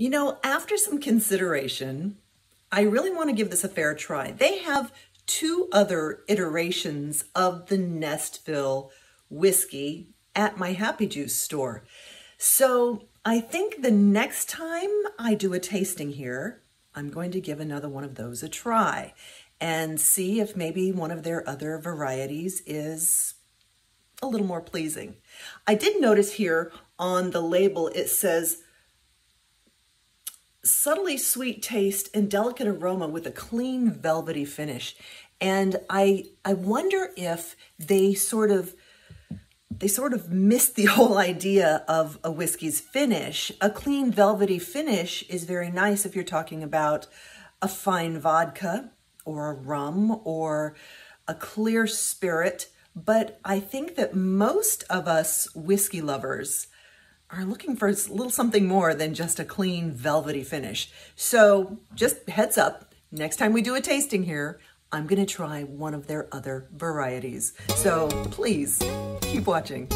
You know, after some consideration, I really want to give this a fair try. They have two other iterations of the Nestville whiskey at my Happy Juice store. So I think the next time I do a tasting here, I'm going to give another one of those a try and see if maybe one of their other varieties is a little more pleasing. I did notice here on the label it says subtly sweet taste and delicate aroma with a clean velvety finish. And I I wonder if they sort of they sort of missed the whole idea of a whiskey's finish. A clean velvety finish is very nice if you're talking about a fine vodka or a rum or a clear spirit. But I think that most of us whiskey lovers are looking for a little something more than just a clean velvety finish. So just heads up, next time we do a tasting here, I'm gonna try one of their other varieties. So please keep watching.